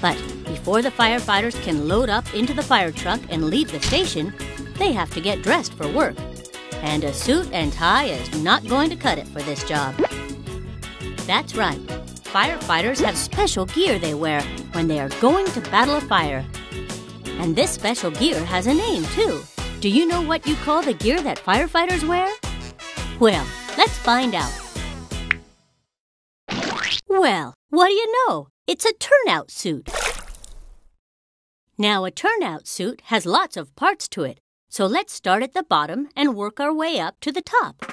But before the firefighters can load up into the fire truck and leave the station, they have to get dressed for work. And a suit and tie is not going to cut it for this job. That's right. Firefighters have special gear they wear when they are going to battle a fire. And this special gear has a name, too. Do you know what you call the gear that firefighters wear? Well, let's find out. Well, what do you know? It's a turnout suit. Now, a turnout suit has lots of parts to it, so let's start at the bottom and work our way up to the top.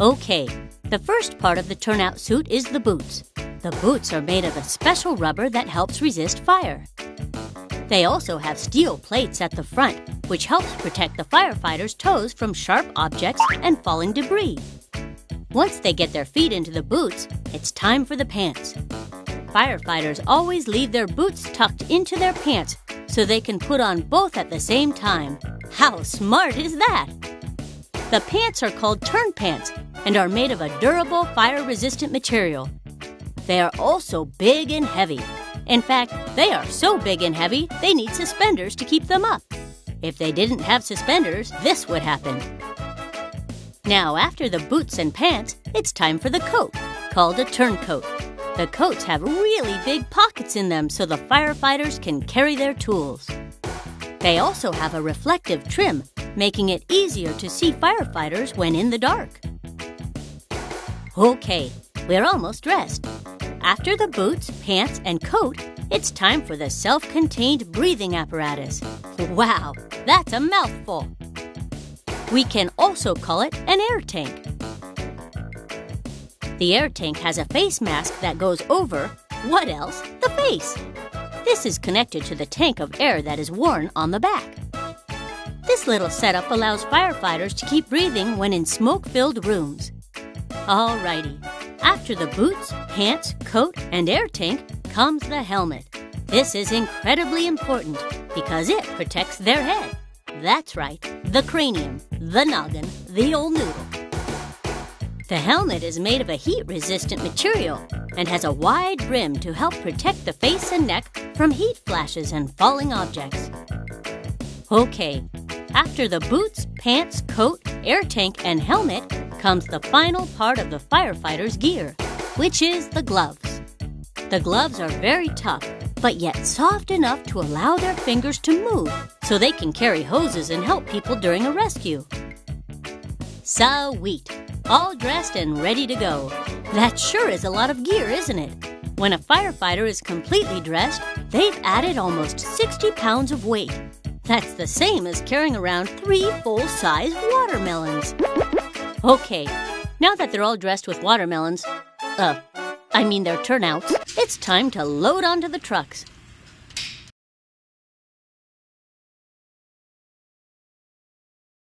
Okay, the first part of the turnout suit is the boots. The boots are made of a special rubber that helps resist fire. They also have steel plates at the front, which helps protect the firefighters' toes from sharp objects and falling debris. Once they get their feet into the boots, it's time for the pants. Firefighters always leave their boots tucked into their pants so they can put on both at the same time. How smart is that? The pants are called turn pants and are made of a durable fire resistant material. They are also big and heavy. In fact, they are so big and heavy they need suspenders to keep them up. If they didn't have suspenders, this would happen. Now, after the boots and pants, it's time for the coat, called a turncoat. The coats have really big pockets in them so the firefighters can carry their tools. They also have a reflective trim, making it easier to see firefighters when in the dark. Okay, we're almost dressed. After the boots, pants, and coat, it's time for the self contained breathing apparatus. Wow, that's a mouthful. We can also call it an air tank. The air tank has a face mask that goes over, what else? The face. This is connected to the tank of air that is worn on the back. This little setup allows firefighters to keep breathing when in smoke filled rooms. Alrighty, after the boots, pants, coat, and air tank comes the helmet. This is incredibly important because it protects their head. That's right, the cranium, the noggin, the old noodle. The helmet is made of a heat resistant material and has a wide rim to help protect the face and neck from heat flashes and falling objects. Okay, after the boots, pants, coat, air tank, and helmet comes the final part of the firefighter's gear, which is the gloves. The gloves are very tough, but yet soft enough to allow their fingers to move so they can carry hoses and help people during a rescue. Sweet! All dressed and ready to go. That sure is a lot of gear, isn't it? When a firefighter is completely dressed, they've added almost 60 pounds of weight. That's the same as carrying around three full size watermelons. Okay, now that they're all dressed with watermelons, uh, I mean their turnouts, it's time to load onto the trucks.